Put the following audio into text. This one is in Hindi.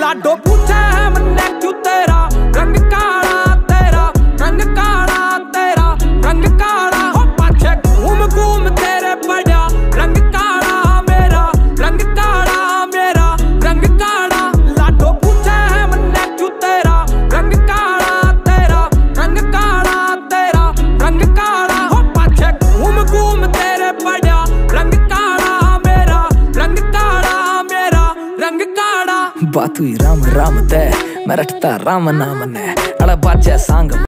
ਲਾਡੋ ਪੁੱਠਾ ਹੈ ਮਨੈਕੂ ਤੇਰਾ? रंग काड़ा बातु राम राम तय मैं रटता राम नाम ने। अड़ा बाजा सांग